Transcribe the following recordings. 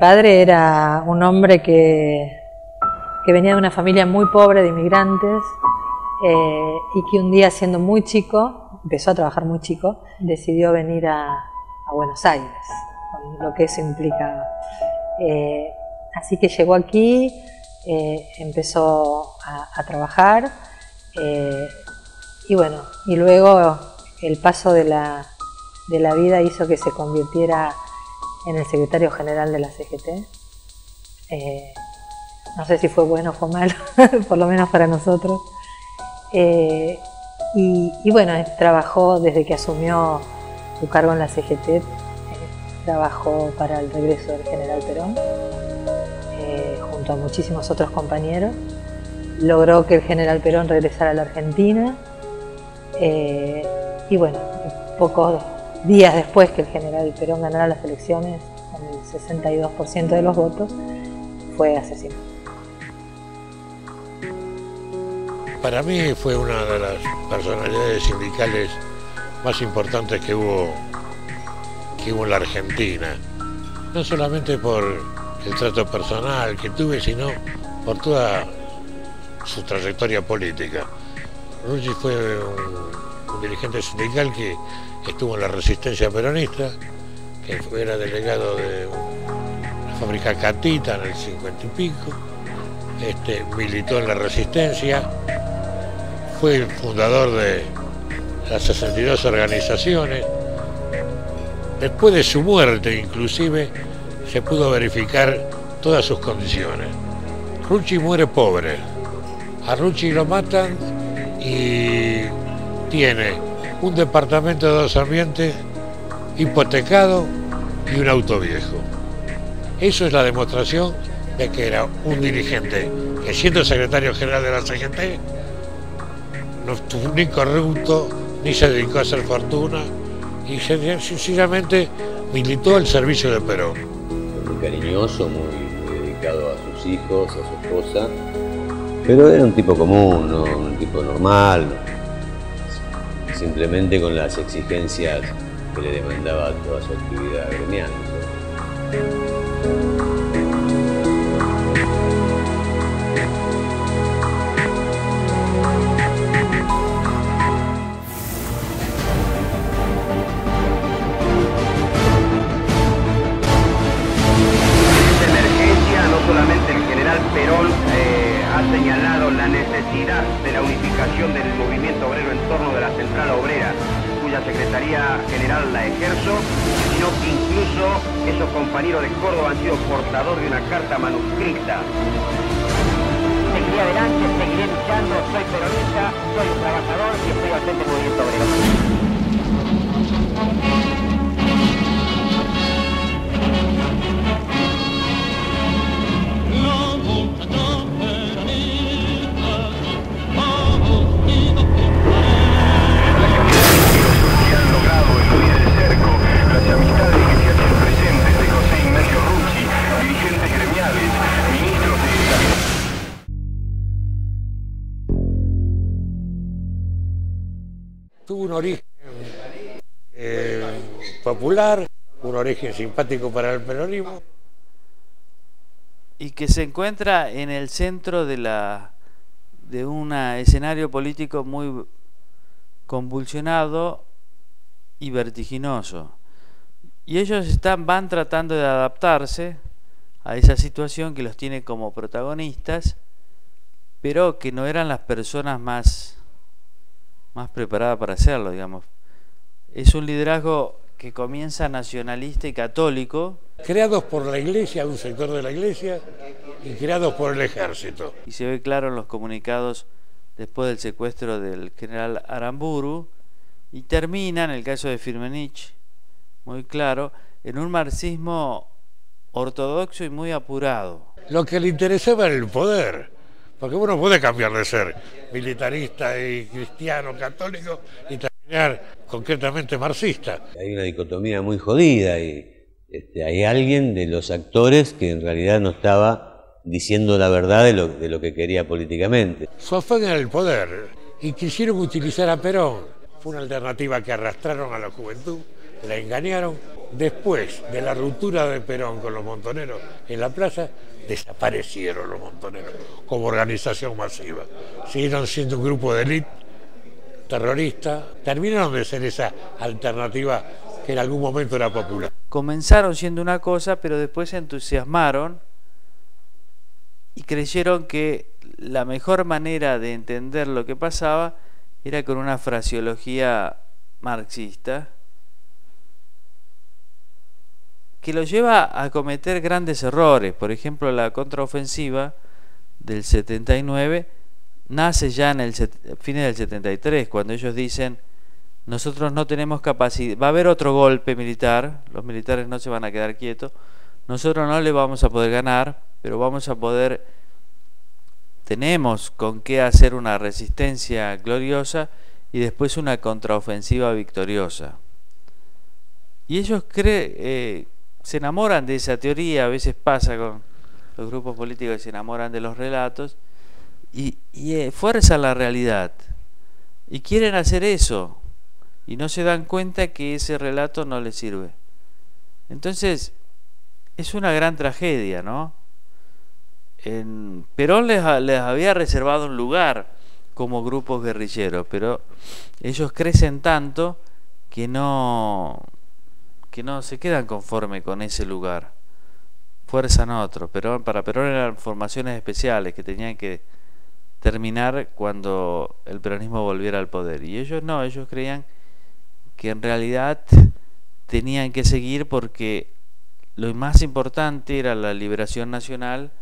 padre era un hombre que, que venía de una familia muy pobre de inmigrantes eh, y que un día siendo muy chico, empezó a trabajar muy chico, decidió venir a, Buenos Aires, con lo que eso implicaba. Eh, así que llegó aquí, eh, empezó a, a trabajar y bueno, y luego el paso de la, de la vida hizo que se convirtiera en el secretario general de la CGT. Eh, no sé si fue bueno o fue malo, por lo menos para nosotros. Eh, y, bueno, trabajó desde que asumió su cargo en la CGT, eh, trabajó para el regreso del general Perón, junto a muchísimos otros compañeros. Logró que el general Perón regresara a la Argentina. Y bueno, pocos días después que el general Perón ganara las elecciones, con el 62% de los votos, fue asesinado. Para mí fue una de las personalidades sindicales más importantes que hubo, que hubo en la Argentina. No solamente por el trato personal que tuve, sino por toda su trayectoria política. Rucci fue un dirigente sindical que estuvo en la resistencia peronista, que era delegado de la fábrica Catita en el 50 y pico, este, militó en la resistencia, fue el fundador de las 62 organizaciones. Después de su muerte, inclusive, se pudo verificar todas sus condiciones. Rucci muere pobre. A Rucci lo matan y tiene un departamento de dos ambientes hipotecado y un auto viejo. Eso es la demostración de que era un dirigente que siendo secretario general de la CGT no estuvo ni corrupto, ni se dedicó a hacer fortuna y sencillamente militó al servicio de Perón. Muy cariñoso, muy, dedicado a sus hijos, a su esposa, pero era un tipo común, un tipo normal, simplemente con las exigencias que le demandaba toda su actividad gremial. Señalado la necesidad de la unificación del movimiento obrero en torno de la central obrera, cuya secretaría general la ejerzo, sino que incluso esos compañeros de Córdoba han sido portadores de una carta manuscrita. Seguiré adelante, seguiré luchando, soy peronista, soy un trabajador y estoy al frente del movimiento obrero. Tuvo un origen eh, popular, un origen simpático para el peronismo. y que se encuentra en el centro de la de un escenario político muy convulsionado y vertiginoso. Y ellos están van tratando de adaptarse a esa situación que los tiene como protagonistas, pero que no eran las personas más más preparadas para hacerlo, digamos. Es un liderazgo que comienza nacionalista y católico, Creados por la iglesia, un sector de la iglesia, y creados por el ejército. y se ve claro en los comunicados después del secuestro del general Aramburu y termina en el caso de Firmenich muy claro en un marxismo ortodoxo y muy apurado Lo que le interesaba era el poder, porque uno puede cambiar de ser militarista y cristiano, católico, y terminar concretamente marxista. Hay una dicotomía muy jodida y este, hay alguien de los actores que en realidad no estaba diciendo la verdad de lo, de lo que quería políticamente. Su afán era el poder y quisieron utilizar a Perón. Fue una alternativa que arrastraron a la juventud, la engañaron Después de la ruptura de Perón con los montoneros en la plaza, desaparecieron los montoneros como organización masiva. Siguieron siendo un grupo de élite terrorista, terminaron de ser esa alternativa que en algún momento era popular. Comenzaron siendo una cosa, pero después se entusiasmaron y creyeron que la mejor manera de entender lo que pasaba era con una fraseología marxista que lo lleva a cometer grandes errores. Por ejemplo, la contraofensiva del 79 nace ya en el fines del 73, cuando ellos dicen, nosotros no tenemos capacidad, va a haber otro golpe militar, los militares no se van a quedar quietos, nosotros no le vamos a poder ganar, pero vamos a poder, tenemos con qué hacer una resistencia gloriosa y después una contraofensiva victoriosa. Y ellos creen, eh, se enamoran de esa teoría, a veces pasa con los grupos políticos que se enamoran de los relatos y, y eh, fuerzan la realidad. Y quieren hacer eso y no se dan cuenta que ese relato no les sirve. Entonces, es una gran tragedia, ¿no? En Perón les, les había reservado un lugar como grupos guerrilleros, pero ellos crecen tanto que no que no se quedan conforme con ese lugar. Fuerzan otro. Pero para Perón eran formaciones especiales que tenían que terminar cuando el peronismo volviera al poder. Y ellos no, ellos creían que en realidad tenían que seguir porque lo más importante era la liberación nacional,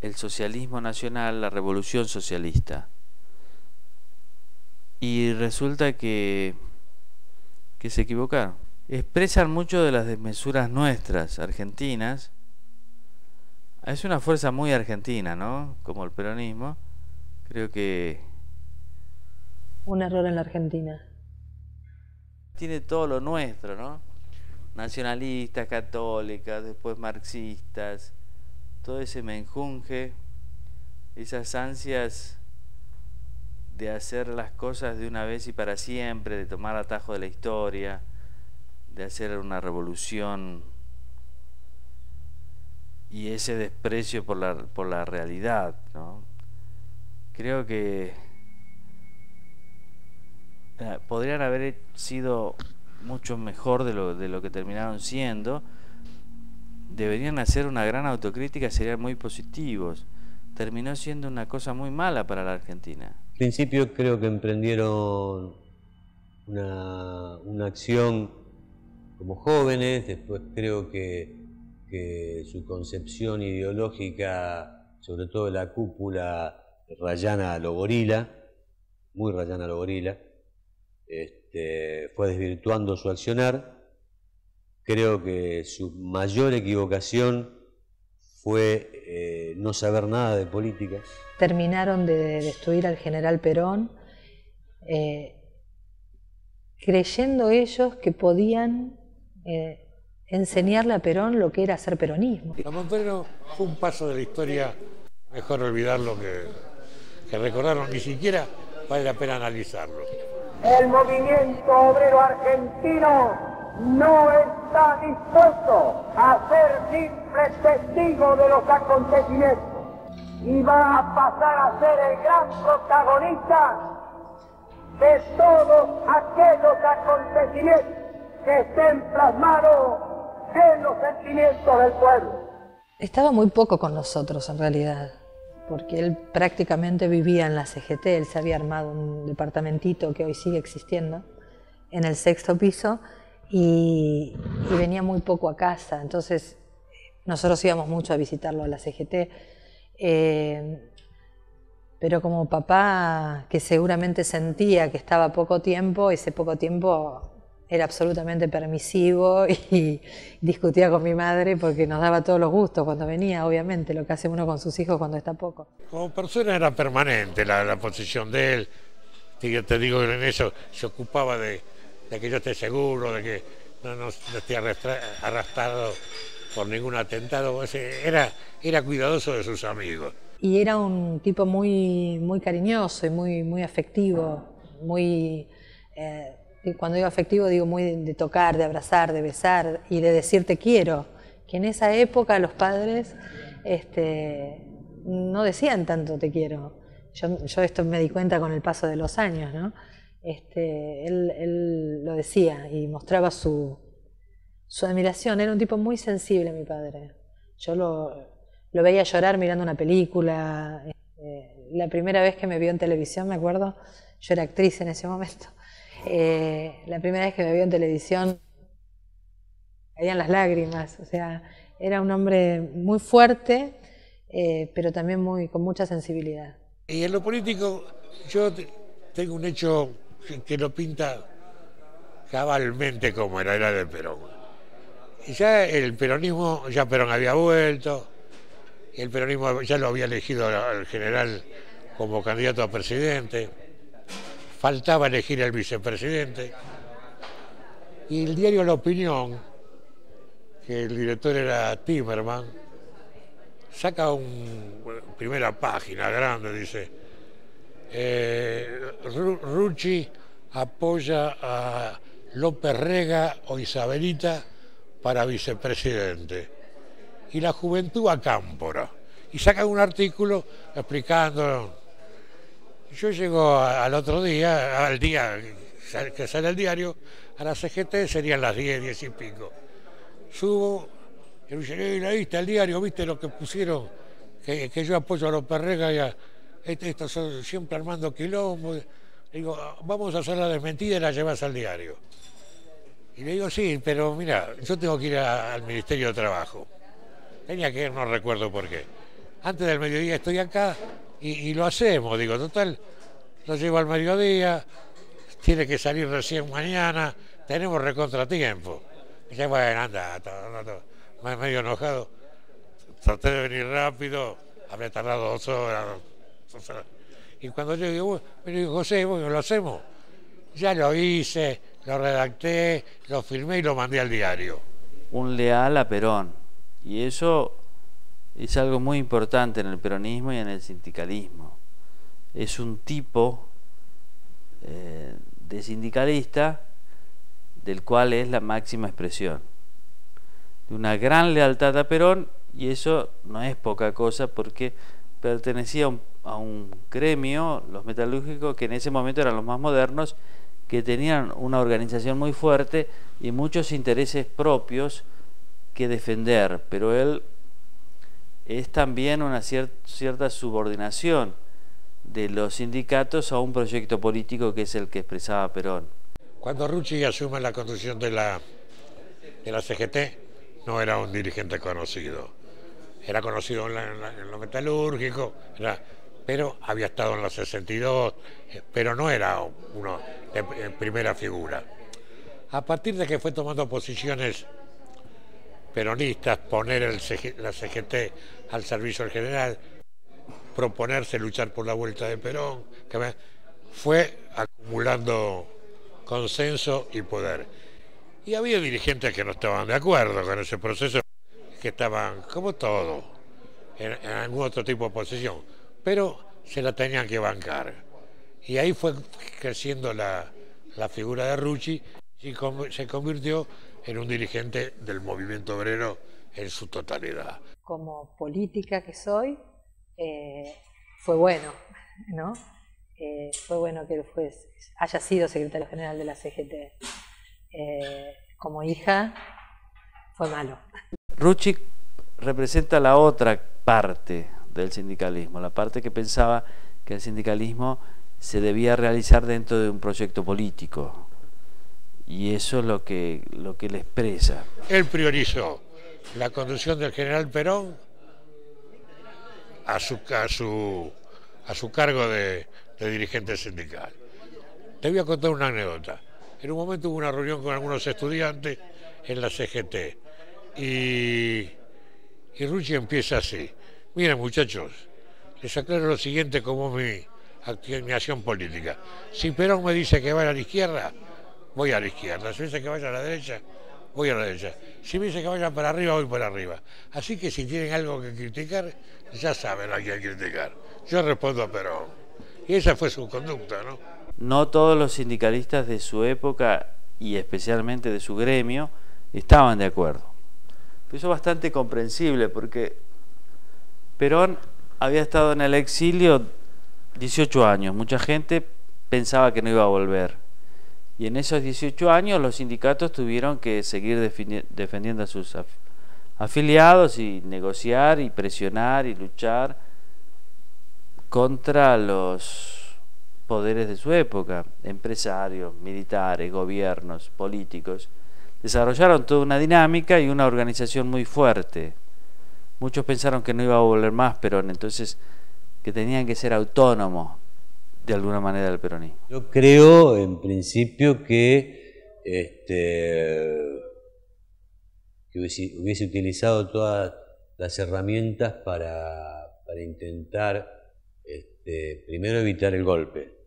el socialismo nacional, la revolución socialista. Y resulta que, que se equivocaron expresan mucho de las desmesuras nuestras, argentinas. Es una fuerza muy argentina, ¿no? Como el peronismo. Creo que... Un error en la Argentina. Tiene todo lo nuestro, ¿no? Nacionalistas, católicas, después marxistas, todo ese menjunje, esas ansias de hacer las cosas de una vez y para siempre, de tomar atajo de la historia de hacer una revolución y ese desprecio por la, por la realidad. ¿no? Creo que eh, podrían haber sido mucho mejor de lo, de lo que terminaron siendo. Deberían hacer una gran autocrítica, serían muy positivos. Terminó siendo una cosa muy mala para la Argentina. Al principio creo que emprendieron una, una acción como jóvenes, después creo que, su concepción ideológica, sobre todo la cúpula rayana a lo gorila, muy rayana a lo gorila, este, fue desvirtuando su accionar. Creo que su mayor equivocación fue eh, no saber nada de política. Terminaron de destruir al general Perón, eh, creyendo ellos que podían eh, enseñarle a Perón lo que era ser peronismo. La Montonero fue un paso de la historia, mejor olvidarlo que, que recordarlo, ni siquiera vale la pena analizarlo. El movimiento obrero argentino no está dispuesto a ser simple testigo de los acontecimientos y va a pasar a ser el gran protagonista de todos aquellos acontecimientos que en los sentimientos del pueblo. Estaba muy poco con nosotros en realidad, porque él prácticamente vivía en la CGT, él se había armado un departamentito que hoy sigue existiendo en el sexto piso y, venía muy poco a casa, entonces nosotros íbamos mucho a visitarlo a la CGT. Eh, pero como papá que seguramente sentía que estaba poco tiempo, ese poco tiempo era absolutamente permisivo y discutía con mi madre porque nos daba todos los gustos cuando venía, obviamente, lo que hace uno con sus hijos cuando está poco. Como persona era permanente la, posición de él, y te digo que en eso se ocupaba de, que yo esté seguro, de que no, esté arrastrado por ningún atentado, era, era cuidadoso de sus amigos. Y era un tipo muy, muy cariñoso y muy, muy afectivo, muy... Eh, cuando digo afectivo digo muy de, tocar, de abrazar, de besar y de decir te quiero, que en esa época los padres este, no decían tanto te quiero. Yo, yo esto me di cuenta con el paso de los años, ¿no? Este, él, él lo decía y mostraba su, su admiración. Era un tipo muy sensible, mi padre. Yo lo, lo veía llorar mirando una película. Este, la primera vez que me vio en televisión, me acuerdo, yo era actriz en ese momento. Eh, la primera vez que me vio en televisión, caían las lágrimas. O sea, era un hombre muy fuerte, eh, pero también muy, con mucha sensibilidad. Y en lo político, yo te- tengo un hecho que- lo pinta cabalmente como era, era del Perón. Y ya el peronismo, ya Perón había vuelto, el peronismo ya lo había elegido al general como candidato a presidente, faltaba elegir al vicepresidente, y el diario La Opinión, que el director era Timerman, saca un primera página grande, dice, eh, Ru- Rucci apoya a López Rega o Isabelita para vicepresidente y la juventud a Cámpora. Y sacan un artículo explicando. Yo llego al otro día, al día que sale el diario, a la CGT serían las 10, 10 y pico. Subo y me "Ey, ¿leíste el diario? ¿Viste lo que pusieron? Que, que yo apoyo a los Perrega y a este- estos son siempre armando quilombo. Le digo, "Ah, vamos a hacer la desmentida y la llevas al diario. Y le digo, sí, pero mira, yo tengo que ir al Ministerio de Trabajo. Tenía que ir, no recuerdo por qué. Antes del mediodía estoy acá y, y lo hacemos. Digo, total, lo llevo al mediodía, tiene que salir recién mañana, tenemos recontratiempo. Dije, bueno, anda, anda, me- medio enojado. Traté de venir rápido, habré tardado dos horas. Y cuando yo digo, me dijo, José, bueno, lo hacemos. Ya lo hice, lo redacté, lo filmé y lo mandé al diario. un leal a Perón. Y eso es algo muy importante en el peronismo y en el sindicalismo. Es un tipo eh, de sindicalista del cual es la máxima expresión. De una gran lealtad a Perón y eso no es poca cosa porque pertenecía a un, a un gremio, los metalúrgicos, que en ese momento eran los más modernos, que tenían una organización muy fuerte y muchos intereses propios que defender, pero él es también una cier- cierta subordinación de los sindicatos a un proyecto político que es el que expresaba Perón. Cuando Rucci asume la conducción de la, de la CGT, no era un dirigente conocido. Era conocido en, lo metalúrgico, pero había estado en la 62, eh, pero no era uno de primera figura. A partir de que fue tomando posiciones peronistas, poner la CGT al servicio del general, proponerse luchar por la vuelta de Perón, fue acumulando consenso y poder. Y había dirigentes que no estaban de acuerdo con ese proceso, que estaban, como todo, en, algún otro tipo de posición, pero se la tenían que bancar. Y ahí fue creciendo la, figura de Rucci y se convirtió en un dirigente del movimiento obrero en su totalidad. como política que soy, eh, fue bueno, ¿no? Eh, fue bueno que él fue- haya sido secretario general de la CGT. Eh, como hija, fue malo. Rucci representa la otra parte del sindicalismo, la parte que pensaba que el sindicalismo se debía realizar dentro de un proyecto político. Y eso es lo que, lo que le expresa. Él priorizó la conducción del general Perón a su, a su, a su cargo de, de dirigente sindical. Te voy a contar una anécdota. En un momento hubo una reunión con algunos estudiantes en la CGT y, y Rucci empieza así. Miren muchachos, les aclaro lo siguiente como mi mi acción política. Si Perón me dice que vaya a la izquierda, voy a la izquierda. Si me dice que vaya a la derecha, voy a la derecha. Si me dice que vaya para arriba, voy para arriba. Así que si tienen algo que criticar, ya saben a quién criticar. Yo respondo a Perón. Y esa fue su conducta, ¿no? No todos los sindicalistas de su época y especialmente de su gremio estaban de acuerdo. Eso es bastante comprensible porque Perón había estado en el exilio 18 años. Mucha gente pensaba que no iba a volver. Y en esos 18 años los sindicatos tuvieron que seguir defendiendo a sus afiliados y negociar y presionar y luchar contra los poderes de su época, empresarios, militares, gobiernos, políticos. Desarrollaron toda una dinámica y una organización muy fuerte. Muchos pensaron que no iba a volver más Perón, entonces que tenían que ser autónomos de alguna manera del peronismo. Yo creo, en principio, que, este, que hubiese, utilizado todas las herramientas para, intentar, este, primero, evitar el golpe.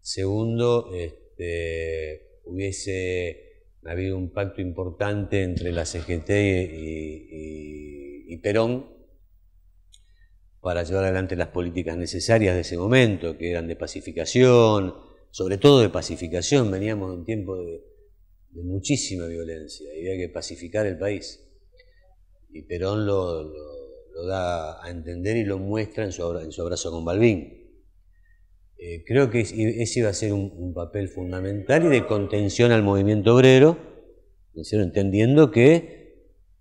Segundo, este, hubiese habido un pacto importante entre la CGT y Perón para llevar adelante las políticas necesarias de ese momento, que eran de pacificación, sobre todo de pacificación, veníamos de un tiempo de, muchísima violencia y había que pacificar el país. Y Perón lo, da a entender y lo muestra en su, abrazo con Balbín. Eh, creo que ese iba a ser un, papel fundamental y de contención al movimiento obrero, entendiendo que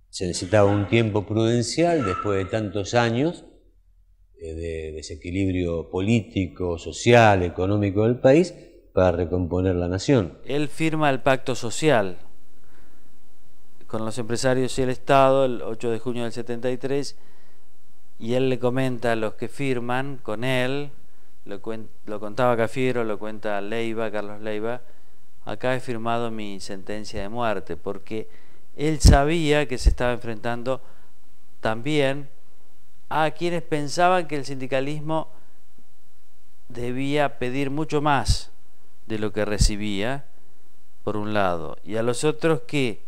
se necesitaba un tiempo prudencial después de tantos años de desequilibrio político, social, económico del país para recomponer la nación. Él firma el pacto social con los empresarios y el Estado el 8 de junio del 73 y él le comenta a los que firman con él, lo, lo contaba Cafiero, lo cuenta Leiva, Carlos Leiva, acá he firmado mi sentencia de muerte, porque él sabía que se estaba enfrentando también a quienes pensaban que el sindicalismo debía pedir mucho más de lo que recibía, por un lado, y a los otros que,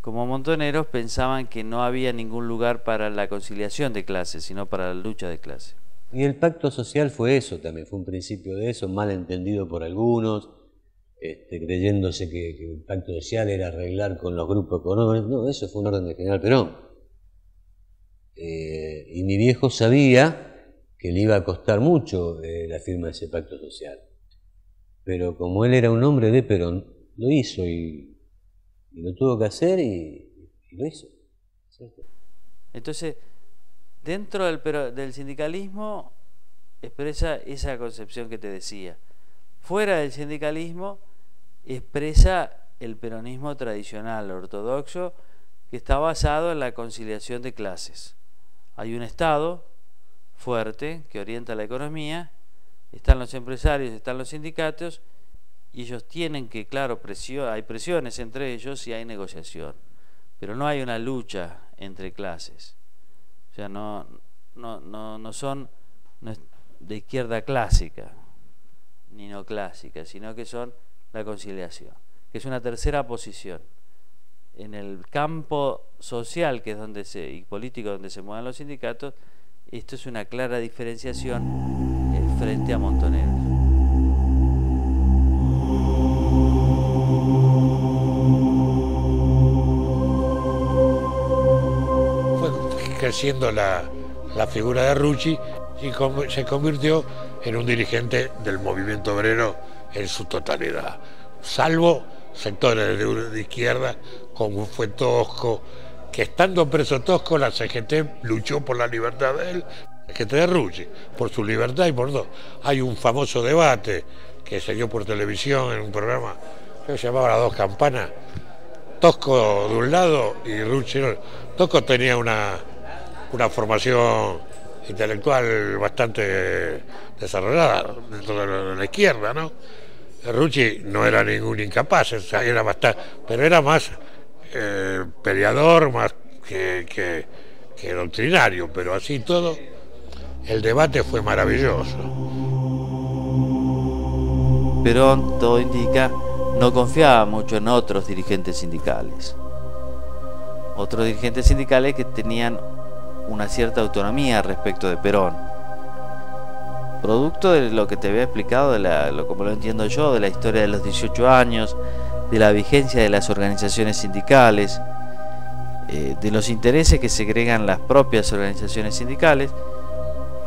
como montoneros, pensaban que no había ningún lugar para la conciliación de clases, sino para la lucha de clases. Y el pacto social fue eso también, fue un principio de eso, mal entendido por algunos, este, creyéndose que, que, el pacto social era arreglar con los grupos económicos. No, eso fue un orden de General Perón. Eh, y mi viejo sabía que le iba a costar mucho eh, la firma de ese pacto social. Pero como él era un hombre de Perón, lo hizo y, lo tuvo que hacer y, lo hizo. Entonces, dentro del, del sindicalismo expresa esa concepción que te decía. Fuera del sindicalismo expresa el peronismo tradicional, ortodoxo, que está basado en la conciliación de clases. Hay un Estado fuerte que orienta la economía, están los empresarios, están los sindicatos, y ellos tienen que, claro, hay presiones entre ellos y hay negociación, pero no hay una lucha entre clases. O sea, no, no, no, no son de izquierda clásica, ni no clásica, sino que son la conciliación, que es una tercera posición en el campo social, que es donde y político donde se mueven los sindicatos, esto es una clara diferenciación eh, frente a Montoneros. Fue creciendo la, la figura de Rucci y se convirtió en un dirigente del movimiento obrero en su totalidad, salvo sectores de, izquierda, como fue Tosco, que estando preso Tosco, la CGT luchó por la libertad de él, la CGT de Rucci, por su libertad y por dos. Hay un famoso debate que se dio por televisión en un programa que se llamaba Las dos campanas, Tosco de un lado y Rucci Tosco tenía una, una formación intelectual bastante desarrollada dentro de la izquierda, ¿no? Rucci no era ningún incapaz, era bastante, pero era más eh, peleador, más que, doctrinario, pero así todo, el debate fue maravilloso. Perón, todo indica, no confiaba mucho en otros dirigentes sindicales. Otros dirigentes sindicales que tenían una cierta autonomía respecto de Perón producto de lo que te había explicado, de la, lo, como lo entiendo yo, de la historia de los 18 años, de la vigencia de las organizaciones sindicales, eh, de los intereses que segregan las propias organizaciones sindicales,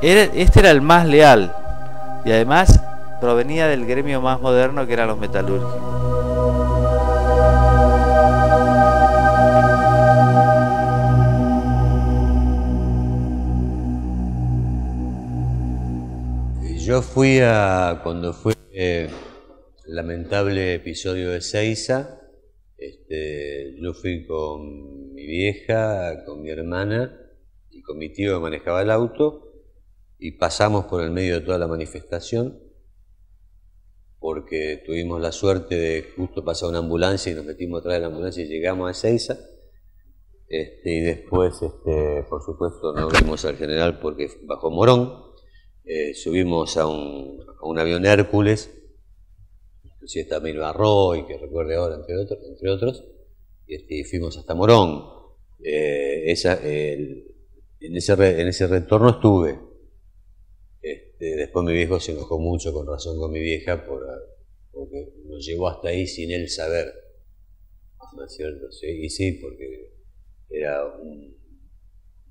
este era el más leal y además provenía del gremio más moderno que eran los metalúrgicos. Yo fui a, cuando fue el lamentable episodio de Seiza, este, yo fui con mi vieja, con mi hermana y con mi tío que manejaba el auto y pasamos por el medio de toda la manifestación porque tuvimos la suerte de justo pasar una ambulancia y nos metimos atrás de la ambulancia y llegamos a Seiza. Este, y después, este, por supuesto, no vimos al general porque bajó Morón. Eh, subimos a un, avión Hércules, inclusive también Arroy, que recuerde ahora, entre otros, entre otros este, fuimos hasta Morón. Eh, en, ese en ese retorno estuve. Este, después mi viejo se enojó mucho, con razón con mi vieja, por, porque nos llevó hasta ahí sin él saber. ¿No es cierto? Sí, y sí, porque era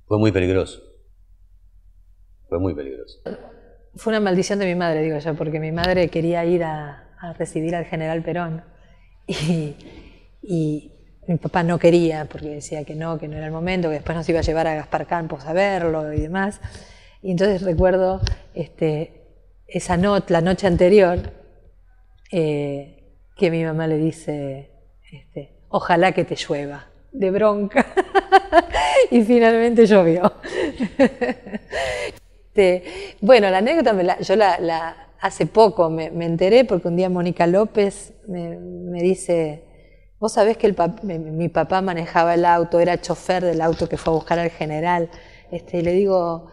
fue muy peligroso. Fue muy peligroso. Fue una maldición de mi madre, digo yo, porque mi madre quería ir a, recibir al general Perón y, mi papá no quería porque decía que no, que no era el momento, que después nos iba a llevar a Gaspar Campos a verlo y demás. Y entonces recuerdo este, esa noche, la noche anterior, eh, que mi mamá le dice, este, ojalá que te llueva, de bronca. y finalmente llovió. Este, bueno, la anécdota, yo la, hace poco me, enteré porque un día Mónica López me, dice, vos sabés que mi, papá manejaba el auto, era chofer del auto que fue a buscar al general. Este, y le digo,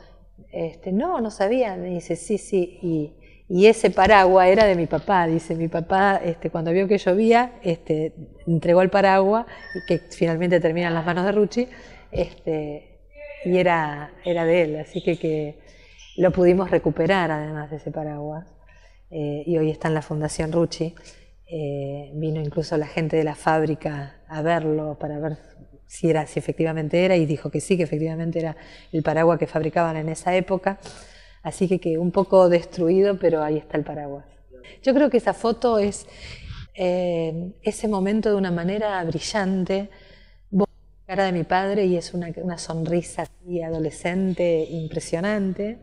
este, no, no sabía. Me dice, sí, sí. Y, ese paraguas era de mi papá. Dice, mi papá, este, cuando vio que llovía, este, entregó el paraguas, que finalmente termina en las manos de Rucci, este, y era, era de él. Así que lo pudimos recuperar además de ese paraguas. Eh, y hoy está en la Fundación Rucci. Eh, vino incluso la gente de la fábrica a verlo para ver si era, si efectivamente era, y dijo que sí, que efectivamente era el paraguas que fabricaban en esa época. Así que, que un poco destruido, pero ahí está el paraguas. Yo creo que esa foto es eh, ese momento de una manera brillante. la cara de mi padre y es una, una sonrisa así adolescente impresionante.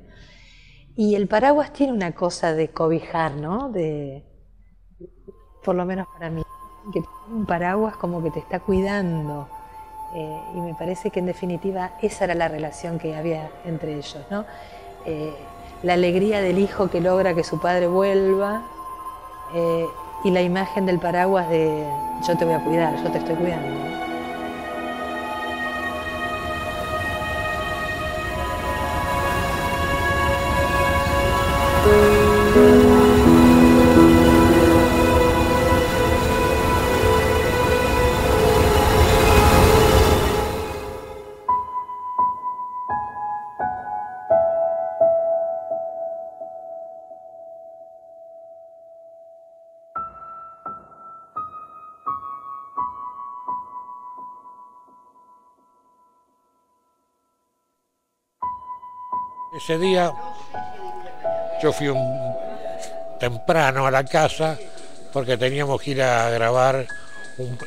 Y el paraguas tiene una cosa de cobijar, ¿no? De, por lo menos para mí, que un paraguas como que te está cuidando. Eh, y me parece que en definitiva esa era la relación que había entre ellos, ¿no? Eh, la alegría del hijo que logra que su padre vuelva eh, y la imagen del paraguas de yo te voy a cuidar, yo te estoy cuidando. Ese día yo fui un, temprano a la casa porque teníamos que ir a grabar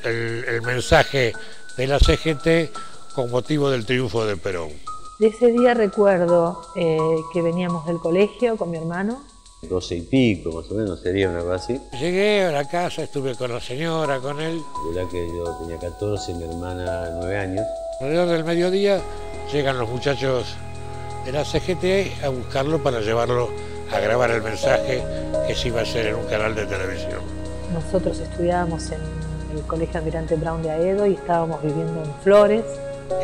el, mensaje de la CGT con motivo del triunfo de Perón. De ese día recuerdo eh, que veníamos del colegio con mi hermano. Doce y pico, más o menos, sería una cosa así. Llegué a la casa, estuve con la señora, con él. verdad que yo tenía 14, mi hermana 9 años. Alrededor del mediodía llegan los muchachos de la CGT a buscarlo para llevarlo a grabar el mensaje que se iba a hacer en un canal de televisión. Nosotros estudiábamos en el Colegio Almirante Brown de Aedo y estábamos viviendo en Flores.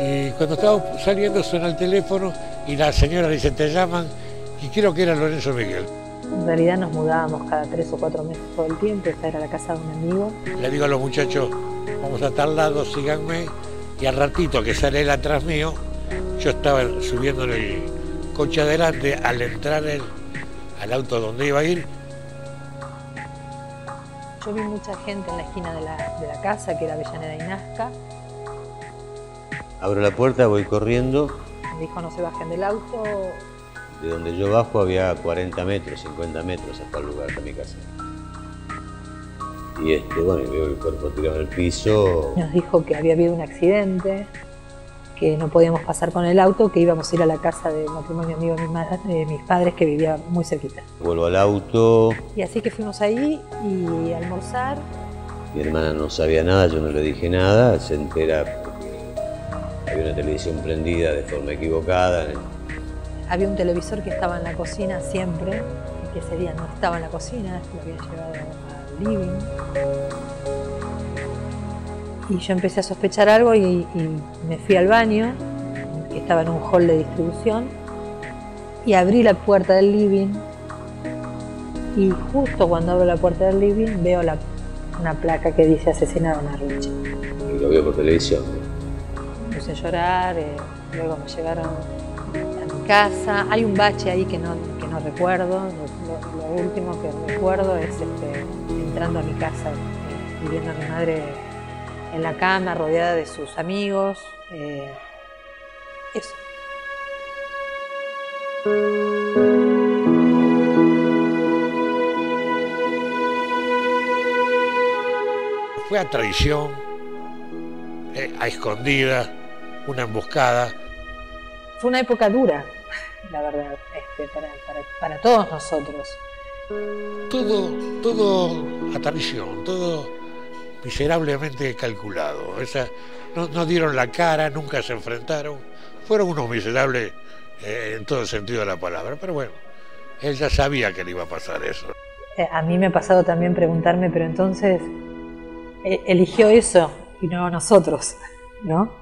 Y cuando estábamos saliendo suena el teléfono y la señora dice, te llaman y creo que era Lorenzo Miguel. En realidad nos mudábamos cada tres o cuatro meses todo el tiempo, esta era la casa de un amigo. Le digo a los muchachos, vamos a tal lado, síganme, y al ratito que sale él atrás mío, yo estaba el coche adelante, al entrar al auto donde iba a ir. Yo vi mucha gente en la esquina de la, de la casa, que era Avellaneda y Nazca. Abro la puerta, voy corriendo. Me dijo no se bajen del auto. De donde yo bajo había 40 metros, 50 metros hasta el lugar de mi casa. Y este, bueno, y veo el cuerpo tirado en el piso. Nos dijo que había habido un accidente, que no podíamos pasar con el auto, que íbamos a ir a la casa de matrimonio amigo de mis, de mis padres que vivía muy cerquita. Vuelvo al auto, Y así que fuimos ahí y a almorzar. mi hermana no sabía nada, yo no le dije nada, se entera porque había una televisión prendida de forma equivocada. Había un televisor que estaba en la cocina siempre, que ese día no estaba en la cocina, lo había llevado al living. Y yo empecé a sospechar algo y, y me fui al baño, que estaba en un hall de distribución, y abrí la puerta del living. Y justo cuando abro la puerta del living veo la- una placa que dice asesinaron a Ruchi. Y lo veo por televisión. Me puse a llorar, eh, luego me llevaron a mi casa. Hay un bache ahí que no, que no recuerdo. Lo, lo- lo último que recuerdo es este, entrando a mi casa eh, y viendo a mi madre en la cama, rodeada de sus amigos. eh, eso. Fue a traición, eh, a escondida, una emboscada. Fue una época dura, la verdad, este, para, para, para todos nosotros. Todo, todo a traición, todo miserablemente calculado. Esa, no, no dieron la cara, nunca se enfrentaron. Fueron unos miserables eh, en todo el sentido de la palabra. Pero bueno, él ya sabía que le iba a pasar eso. Eh, A mí me ha pasado también preguntarme, pero entonces eh, eligió eso y no nosotros, ¿no?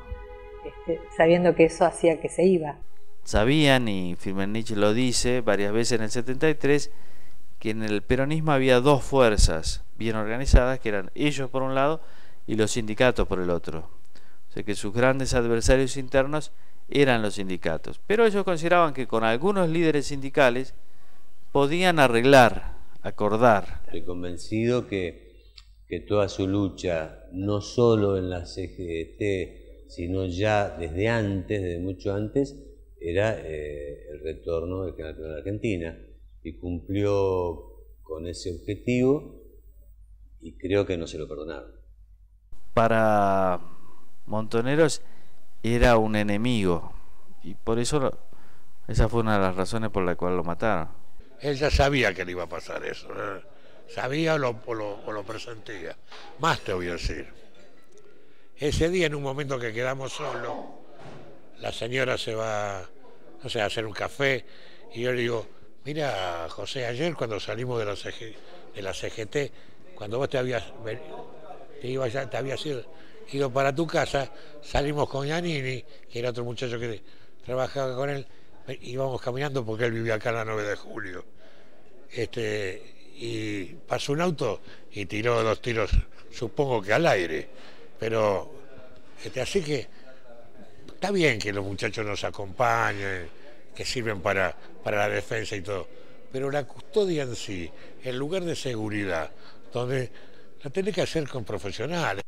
Este, sabiendo que eso hacía que se iba. Sabían, y Firmenich lo dice varias veces en el 73, que en el peronismo había dos fuerzas bien organizadas, que eran ellos por un lado y los sindicatos por el otro. O sea que sus grandes adversarios internos eran los sindicatos. Pero ellos consideraban que con algunos líderes sindicales podían arreglar, acordar. Estoy convencido que, que toda su lucha, no solo en la CGT, sino ya desde antes, desde mucho antes, era eh, el retorno del Canal a la Argentina y cumplió con ese objetivo y creo que no se lo perdonaron. Para Montoneros era un enemigo y por eso lo- esa fue una de las razones por la cual lo mataron. Él ya sabía que le iba a pasar eso. ¿eh? Sabía o lo, o lo- o lo presentía. Más te voy a decir. Ese día, en un momento que quedamos solos, la señora se va, no sé, a hacer un café y yo le digo, mira, José, ayer cuando salimos de la, CGT, cuando vos te habías, te, ibas te habías ido, ido para tu casa, salimos con Giannini, que era otro muchacho que trabajaba con él, íbamos caminando porque él vivía acá en la 9 de julio. Este, y pasó un auto y tiró dos tiros, supongo que al aire. Pero, este, así que está bien que los muchachos nos acompañen, que sirven para, para la defensa y todo. Pero la custodia en sí, el lugar de seguridad, donde la tenés que hacer con profesionales.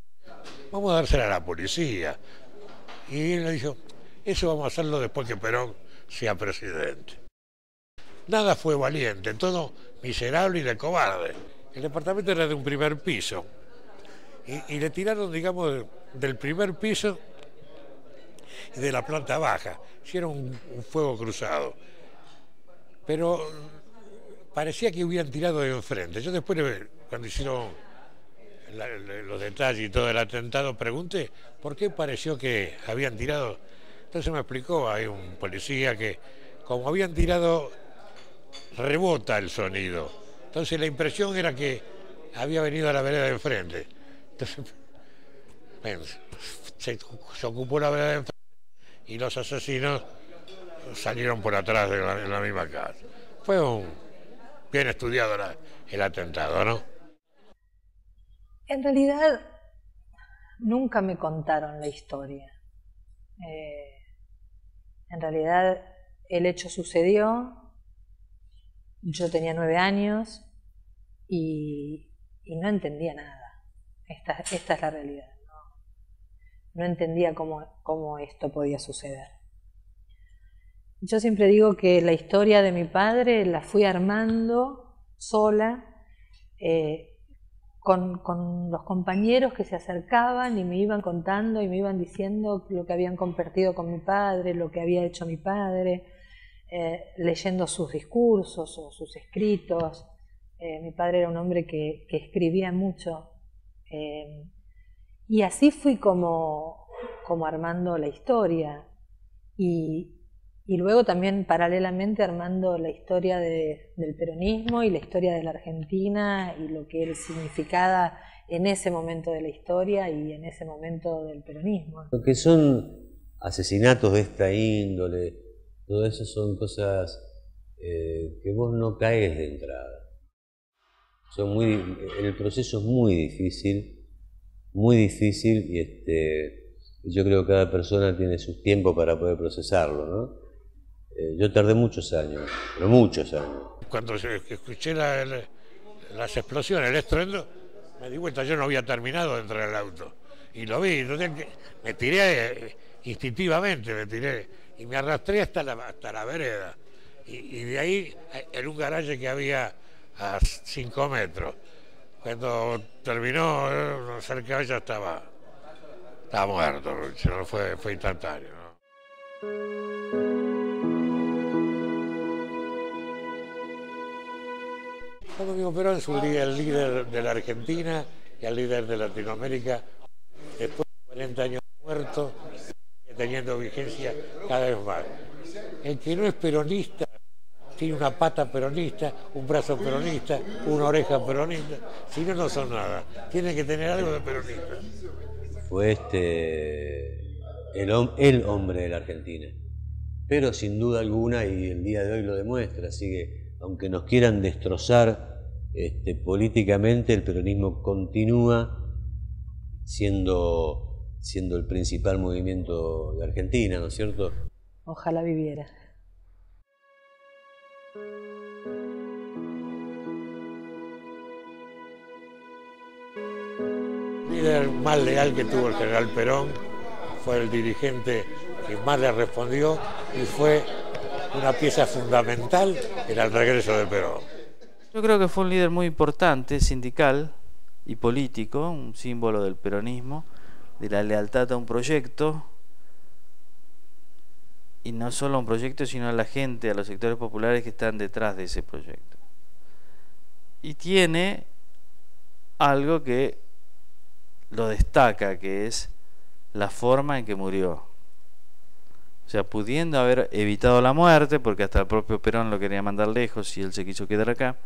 Vamos a dársela a la policía. Y él le dijo, eso vamos a hacerlo después que Perón sea presidente. Nada fue valiente, todo miserable y de cobarde. El departamento era de un primer piso. Y, le tiraron, digamos, de- del primer piso de la planta baja. Hicieron un, fuego cruzado. Pero parecía que hubieran tirado de enfrente. Yo después, cuando hicieron los detalles y todo el atentado, pregunté por qué pareció que habían tirado. Entonces me explicó, hay un policía que como habían tirado, rebota el sonido. Entonces la impresión era que había venido a la vereda de enfrente. Entonces, se, se ocupó la vereda de enfrente y los asesinos salieron por atrás de la, misma casa. Fue un bien estudiado el atentado, ¿no? En realidad, nunca me contaron la historia. Eh, en realidad, el hecho sucedió yo tenía nueve años y, no entendía nada. Esta, es la realidad. No, entendía cómo, cómo esto podía suceder. Yo siempre digo que la historia de mi padre la fui armando sola, eh, con, con, los compañeros que se acercaban y me iban contando y me iban diciendo lo que habían compartido con mi padre, lo que había hecho mi padre, eh, leyendo sus discursos o sus escritos. Eh, mi padre era un hombre que, que escribía mucho. Y así fui como, como armando la historia. Y, y luego también paralelamente armando la historia del peronismo y la historia de la Argentina y lo que él significaba en ese momento de la historia y en ese momento del peronismo. Lo que son asesinatos de esta índole, todo eso son cosas eh, que vos no caes de entrada. Son muy, el proceso es muy difícil, muy difícil y este, yo creo que cada persona tiene su tiempo para poder procesarlo, ¿no? Eh, yo tardé muchos años, pero muchos años. Cuando escuché las explosiones, el estruendo, me di cuenta, yo no había terminado de entrar al auto. Y lo vi, me tiré eh, instintivamente, me tiré y me arrastré hasta la, hasta la vereda. Y, de ahí, eh, en un garaje que había a 5 metros. Cuando terminó, cerca de ella estaba, estaba muerto, fue, fue instantáneo. Domingo Perón es el líder de la Argentina y el líder de Latinoamérica, después de 40 años muerto, teniendo vigencia cada vez más. El que no es peronista tiene una pata peronista, un brazo peronista, una oreja peronista, si no, no son nada. Tiene que tener algo de peronista. Fue este el, el hombre de la Argentina, pero sin duda alguna, y el día de hoy lo demuestra, así que aunque nos quieran destrozar este, políticamente, el peronismo continúa siendo, siendo el principal movimiento de Argentina, ¿no es cierto? Ojalá viviera. El líder más leal que tuvo el general Perón fue el dirigente que más le respondió y fue una pieza fundamental en el regreso de Perón. Yo creo que fue un líder muy importante, sindical y político, un símbolo del peronismo, de la lealtad a un proyecto, y no solo a un proyecto, sino a la gente, a los sectores populares que están detrás de ese proyecto. Y tiene algo que lo destaca, que es la forma en que murió. O sea, pudiendo haber evitado la muerte, porque hasta el propio Perón lo quería mandar lejos y él se quiso quedar acá.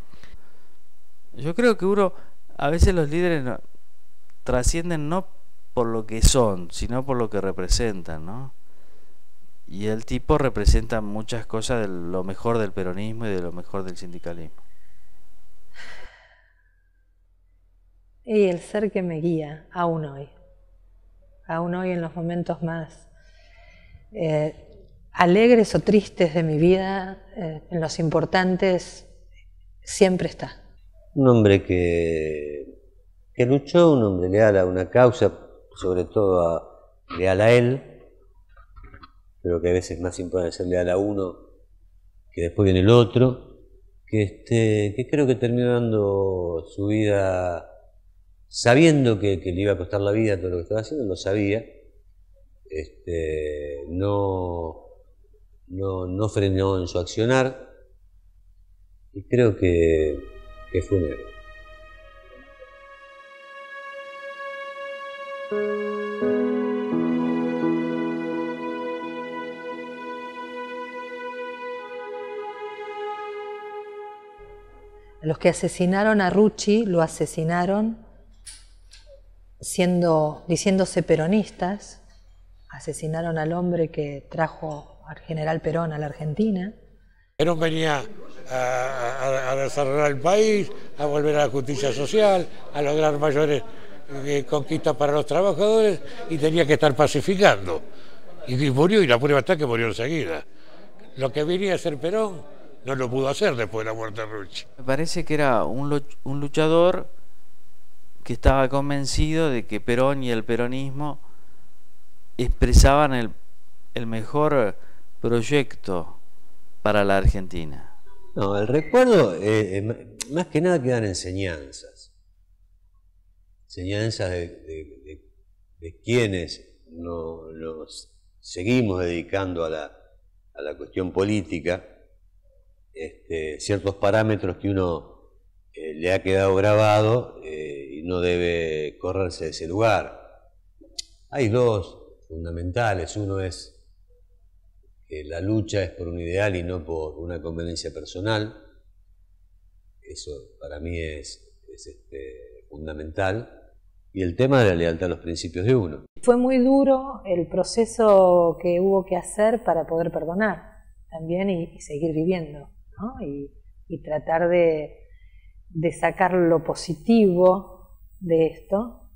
Yo creo que uno, a veces los líderes trascienden no por lo que son, sino por lo que representan, ¿no? Y el tipo representa muchas cosas de lo mejor del peronismo y de lo mejor del sindicalismo. Y el ser que me guía, aún hoy, aún hoy en los momentos más eh, alegres o tristes de mi vida, eh, en los importantes, siempre está. Un hombre que, que luchó, un hombre leal a una causa, sobre todo a, leal a él, pero que a veces es más importante ser leal a uno que después viene el otro, que, este, que creo que terminó dando su vida sabiendo que, le iba a costar la vida todo lo que estaba haciendo, lo sabía, este, no, no, frenó en su accionar y creo que, fue un héroe. Los que asesinaron a Rucci lo asesinaron siendo, diciéndose peronistas, asesinaron al hombre que trajo al general Perón a la Argentina. Perón venía a, desarrollar el país, a volver a la justicia social, a lograr mayores eh, conquistas para los trabajadores y tenía que estar pacificando. Y, murió, y la prueba está que murió enseguida. Lo que venía a ser Perón no lo pudo hacer después de la muerte de Rucci. Me parece que era un, luch- un luchador que estaba convencido de que Perón y el peronismo expresaban el, el mejor proyecto para la Argentina. No, el recuerdo, eh, eh, más que nada quedan enseñanzas. Enseñanzas de, de- de- de quienes no- nos seguimos dedicando a la, a la cuestión política, este, ciertos parámetros que uno eh, le ha quedado grabado eh, y no debe correrse de ese lugar. Hay dos fundamentales. Uno es que la lucha es por un ideal y no por una conveniencia personal. Eso para mí es, es, este, fundamental. Y el tema de la lealtad a los principios de uno. Fue muy duro el proceso que hubo que hacer para poder perdonar también y seguir viviendo, Y, tratar de, sacar lo positivo de esto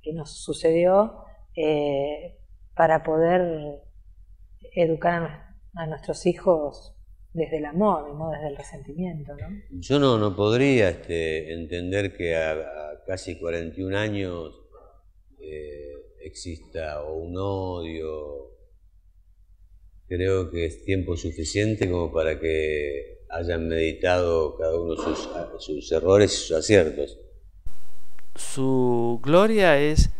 que nos sucedió eh, para poder educar a, a nuestros hijos desde el amor y no desde el resentimiento. Yo no, no podría este, entender que a, a casi 41 años eh, exista un odio. Creo que es tiempo suficiente como para que hayan meditado cada uno sus, sus errores y sus aciertos. Su gloria es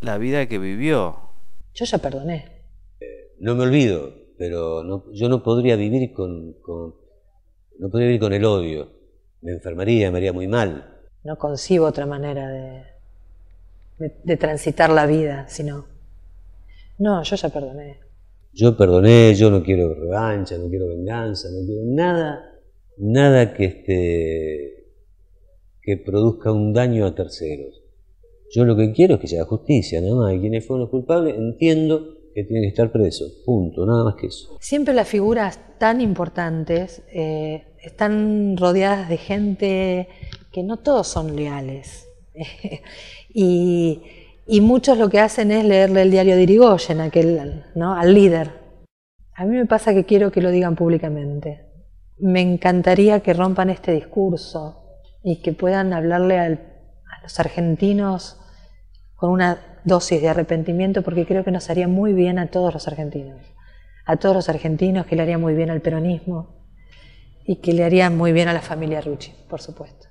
la vida que vivió. Yo ya perdoné. No me olvido, pero no- yo no podría vivir con, con- no podría vivir con el odio. Me enfermaría, me haría muy mal. No concibo otra manera de, de, de transitar la vida, sino... No, yo ya perdoné. Yo perdoné, yo no quiero revancha, no quiero venganza, no quiero nada, nada que este, que produzca un daño a terceros. Yo lo que quiero es que se haga justicia, nada más. Y quienes fueron los culpables, entiendo que tienen que estar presos. Punto, nada más que eso. Siempre las figuras tan importantes eh, están rodeadas de gente que no todos son leales. y, y muchos lo que hacen es leerle el diario de Irigoyen, aquel, ¿no? al líder. A mí me pasa que quiero que lo digan públicamente. Me encantaría que rompan este discurso y que puedan hablarle al- a los argentinos con una dosis de arrepentimiento porque creo que nos haría muy bien a todos los argentinos. A todos los argentinos, que le haría muy bien al peronismo y que le haría muy bien a la familia Rucci, por supuesto.